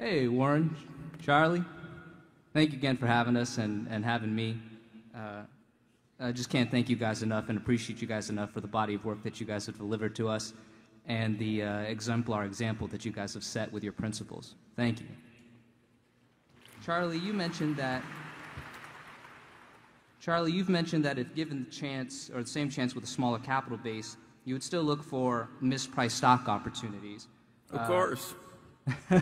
Hey, Warren, Charlie. Thank you again for having us and, and having me. Uh, I just can't thank you guys enough and appreciate you guys enough for the body of work that you guys have delivered to us and the uh, exemplar example that you guys have set with your principles. Thank you. Charlie, you mentioned that. Charlie, you've mentioned that if given the chance or the same chance with a smaller capital base, you would still look for mispriced stock opportunities. Of course.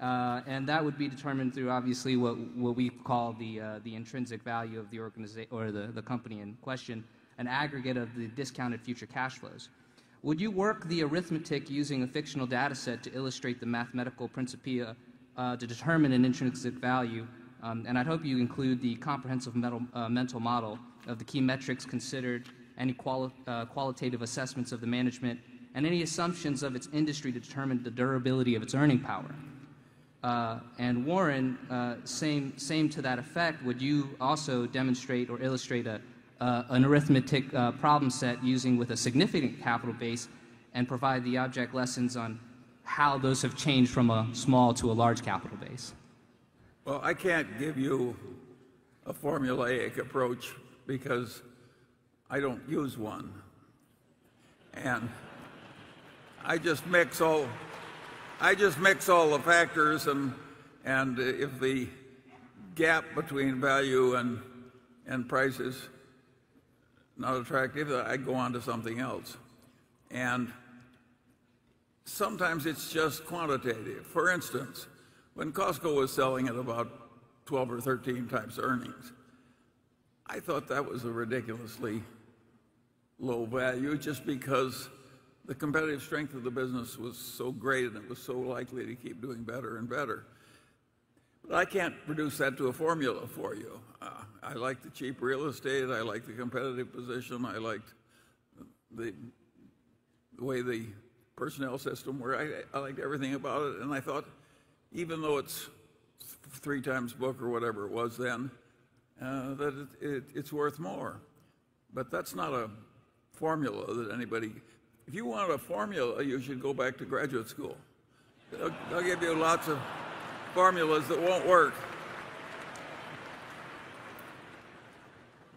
Uh, and that would be determined through obviously what, what we call the, uh, the intrinsic value of the organization or the, the company in question, an aggregate of the discounted future cash flows. Would you work the arithmetic using a fictional data set to illustrate the mathematical principia uh, to determine an intrinsic value? Um, and I'd hope you include the comprehensive mental, uh, mental model of the key metrics considered, any quali uh, qualitative assessments of the management, and any assumptions of its industry to determine the durability of its earning power. Uh, and Warren, uh, same, same to that effect, would you also demonstrate or illustrate a, uh, an arithmetic uh, problem set using with a significant capital base and provide the object lessons on how those have changed from a small to a large capital base? Well, I can't give you a formulaic approach because I don't use one. And I just mix all I just mix all the factors and, and if the gap between value and, and price is not attractive, I go on to something else. And sometimes it's just quantitative. For instance, when Costco was selling at about 12 or 13 times earnings, I thought that was a ridiculously low value just because the competitive strength of the business was so great and it was so likely to keep doing better and better. But I can't reduce that to a formula for you. Uh, I like the cheap real estate. I like the competitive position. I liked the, the way the personnel system worked. I, I liked everything about it. And I thought, even though it's three times book or whatever it was then, uh, that it, it, it's worth more. But that's not a formula that anybody if you want a formula, you should go back to graduate school. They'll, they'll give you lots of formulas that won't work.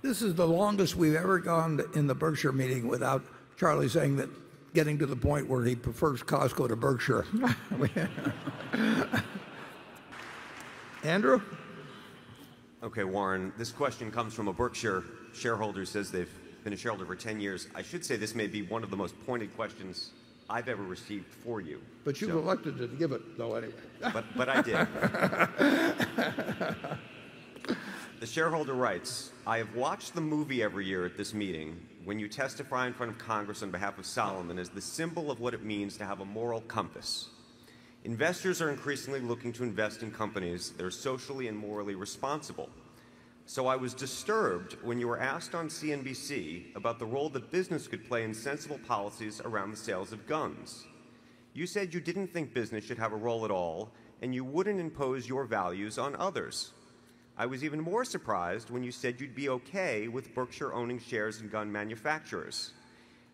This is the longest we've ever gone in the Berkshire meeting without Charlie saying that getting to the point where he prefers Costco to Berkshire. Andrew? Okay, Warren, this question comes from a Berkshire shareholder who says they've been a shareholder for 10 years. I should say this may be one of the most pointed questions I've ever received for you. But you've So- elected to give it, though, anyway. but, but I did. the shareholder writes I have watched the movie every year at this meeting when you testify in front of Congress on behalf of Salomon as the symbol of what it means to have a moral compass. Investors are increasingly looking to invest in companies that are socially and morally responsible. So I was disturbed when you were asked on CNBC about the role that business could play in sensible policies around the sales of guns. You said you didn't think business should have a role at all, and you wouldn't impose your values on others. I was even more surprised when you said you'd be okay with Berkshire owning shares in gun manufacturers.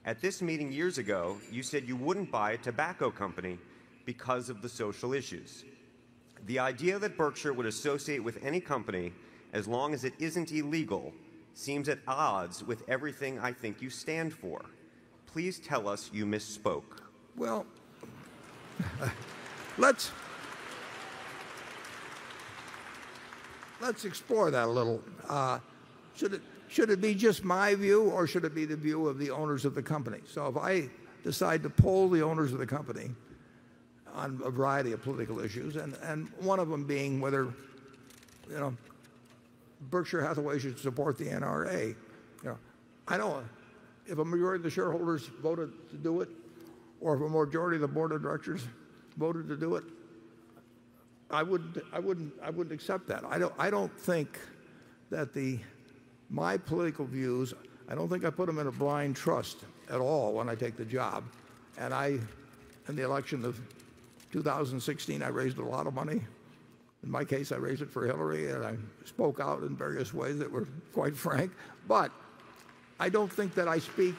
At this meeting years ago, you said you wouldn't buy a tobacco company because of the social issues. The idea that Berkshire would associate with any company as long as it isn't illegal, seems at odds with everything I think you stand for. Please tell us you misspoke. Well, let's let's explore that a little. Uh, should it should it be just my view, or should it be the view of the owners of the company? So if I decide to poll the owners of the company on a variety of political issues, and, and one of them being whether you know Berkshire Hathaway should support the NRA. You know, I know if a majority of the shareholders voted to do it, or if a majority of the board of directors voted to do it, I wouldn't, I wouldn't, I wouldn't accept that. I don't, I don't think that the, my political views, I don't think I put them in a blind trust at all when I take the job. And I, in the election of 2016, I raised a lot of money. In my case, I raised it for Hillary, and I spoke out in various ways that were quite frank. But I don't think that I speak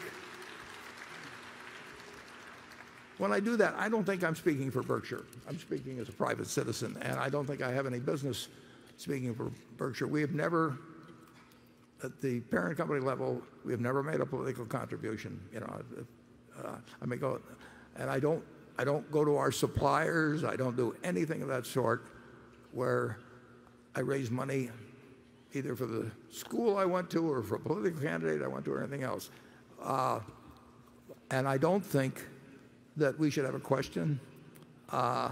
when I do that, I don't think I'm speaking for Berkshire. I'm speaking as a private citizen, and I don't think I have any business speaking for Berkshire. We have never, at the parent company level, we have never made a political contribution. You know, uh, I may go, and I don't, I don't go to our suppliers. I don't do anything of that sort where I raise money either for the school I went to or for a political candidate I went to or anything else. Uh, and I don't think that we should have a question uh,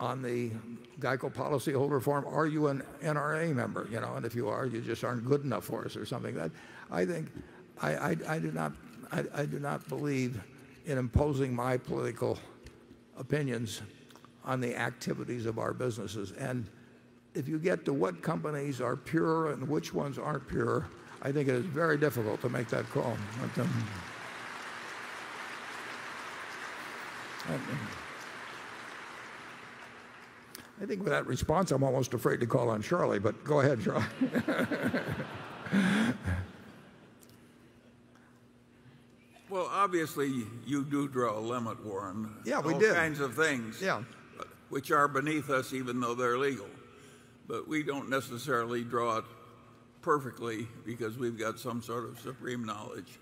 on the Geico policyholder form. Are you an NRA member? You know, and if you are, you just aren't good enough for us or something. That I think I, I, I do not I, I do not believe in imposing my political opinions on the activities of our businesses. And if you get to what companies are pure and which ones aren't pure, I think it is very difficult to make that call. But, um, I think with that response, I'm almost afraid to call on Charlie, but go ahead, Charlie. Well, obviously, you do draw a limit, Warren. Yeah, we All did. kinds of things. Yeah. Which are beneath us, even though they're legal. But we don't necessarily draw it perfectly because we've got some sort of supreme knowledge.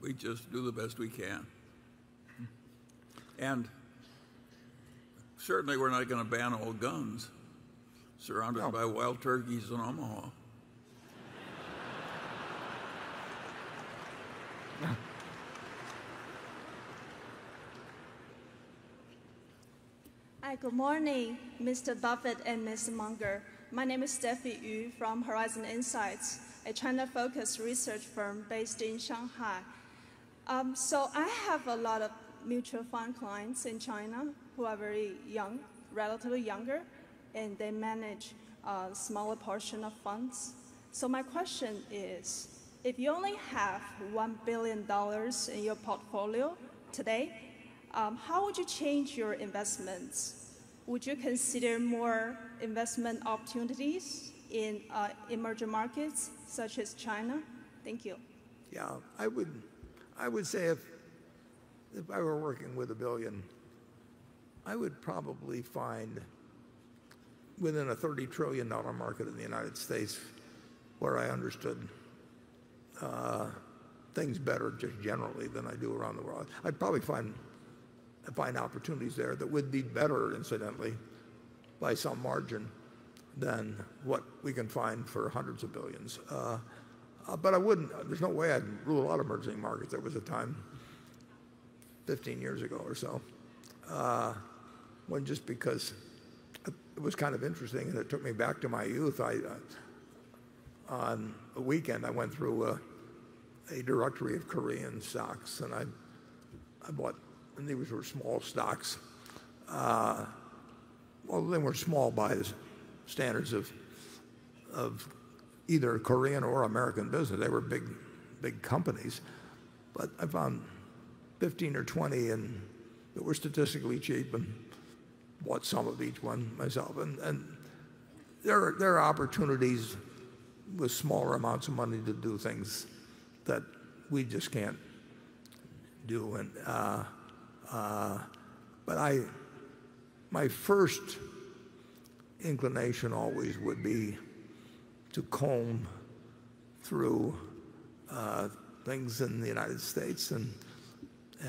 We just do the best we can. And certainly, we're not going to ban all guns surrounded No. by wild turkeys in Omaha. Hi, good morning, Mr. Buffett and Ms. Munger. My name is Steffi Yu from Horizon Insights, a China-focused research firm based in Shanghai. Um, so I have a lot of mutual fund clients in China who are very young, relatively younger, and they manage a smaller portion of funds. So my question is, if you only have $1 billion in your portfolio today, um, how would you change your investments? Would you consider more investment opportunities in uh, emerging markets such as China? Thank you. Yeah, I would, I would say if, if I were working with a billion, I would probably find within a $30 trillion market in the United States where I understood uh, things better just generally than I do around the world. I'd probably find, find opportunities there that would be better, incidentally, by some margin than what we can find for hundreds of billions. Uh, uh, but I wouldn't, there's no way I'd rule out emerging markets. There was a time 15 years ago or so uh, when just because it was kind of interesting and it took me back to my youth, I, on a weekend I went through a, a directory of Korean stocks and I, I bought, and these were small stocks. Uh, well, they were small by the standards of, of either Korean or American business. They were big, big companies. But I found 15 or 20 and that were statistically cheap and bought some of each one myself. And, there, are, there are opportunities with smaller amounts of money to do things that we just can't do. Uh, but I, my first inclination always would be to comb through uh, things in the United States and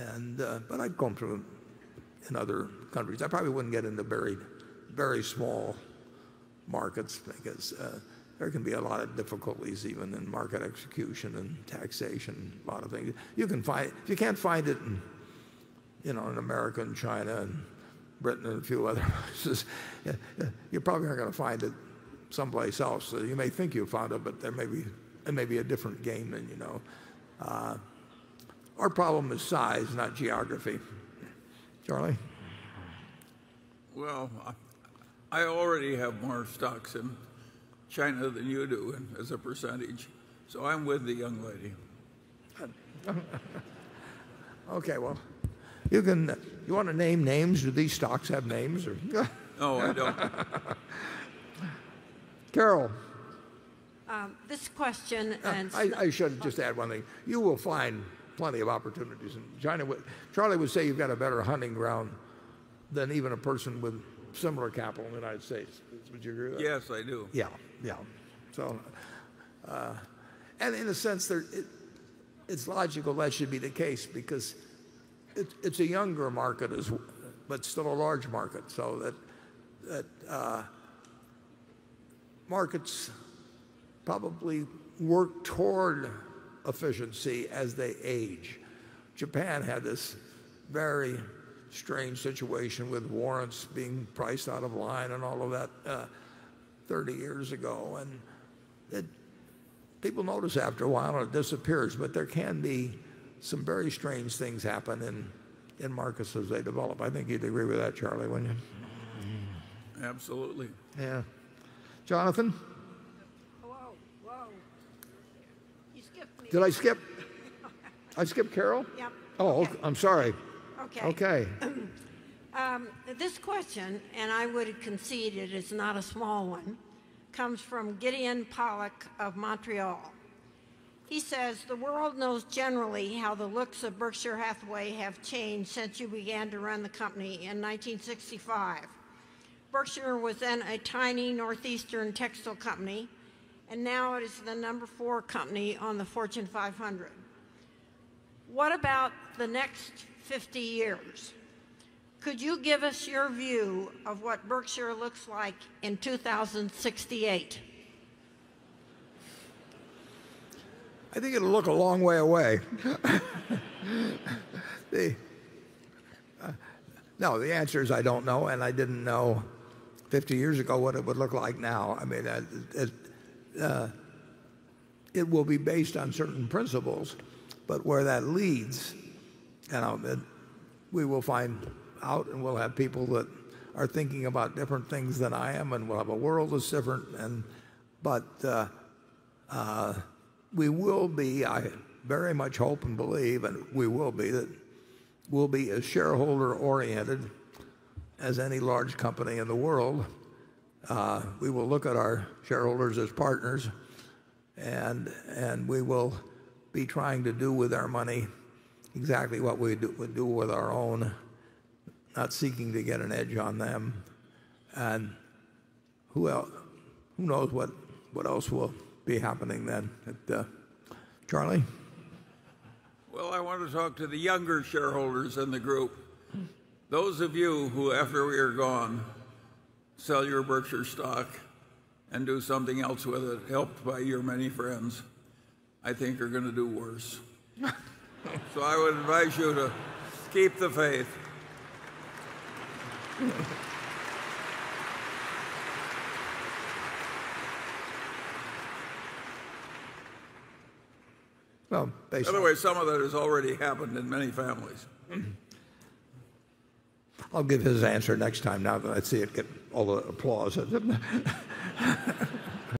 and uh, but I'd comb through in other countries. I probably wouldn't get into very very small markets because uh, there can be a lot of difficulties even in market execution and taxation, a lot of things. You can find if you can't find it in in America and China and Britain and a few other places, you probably aren't going to find it someplace else. So you may think you found it, but there may be it may be a different game than you know. Uh, our problem is size, not geography. Charlie? Well, I already have more stocks in China than you do as a percentage, so I'm with the young lady. Okay, well, you can. You want to name names? Do these stocks have names? Or No, I don't. Carol, Um, this question, and I, I should just add one thing. You will find plenty of opportunities. in China Charlie would say you've got a better hunting ground than even a person with similar capital in the United States. Would you agree with that? Yes, I do. Yeah, yeah. So, uh, and in a sense, there, it, it's logical that should be the case because it, it's a younger market, but still a large market. So that that uh, markets probably work toward efficiency as they age. Japan had this very strange situation with warrants being priced out of line and all of that uh, 30 years ago. And people notice after a while and it disappears, but there can be some very strange things happen in, in markets as they develop. I think you'd agree with that, Charlie, wouldn't you? Absolutely. Yeah. Jonathan, Whoa, whoa. You skipped me. did I skip? I skipped Carol? Yep. Oh, Okay. I'm sorry. Okay. Okay. Um, this question, and I would concede it is not a small one, comes from Gideon Pollock of Montreal. He says, The world knows generally how the looks of Berkshire Hathaway have changed since you began to run the company in 1965. Berkshire was then a tiny northeastern textile company, and now it is the number four company on the Fortune 500. What about the next 50 years? Could you give us your view of what Berkshire looks like in 2068? I think it'll look a long way away. the, uh, no, the answer is I don't know, and I didn't know 50 years ago what it would look like now. I mean, uh, it, uh, it will be based on certain principles, but where that leads, you know, it, we will find out, and we'll have people that are thinking about different things than I am, and we'll have a world that's different. And but uh, uh, we will be, I very much hope and believe, and we will be that we'll be as shareholder oriented as any large company in the world. Uh, we will look at our shareholders as partners, and and we will be trying to do with our money exactly what we would do with our own, not seeking to get an edge on them. And who knows what, what else will be happening then? Uh, Charlie? Well, I want to talk to the younger shareholders in the group. Those of you who, after we are gone, sell your Berkshire stock and do something else with it, helped by your many friends, I think are going to do worse. so I would advise you to keep the faith. Well, By the way, some of that has already happened in many families. I'll give his answer next time now that I see it get all the applause.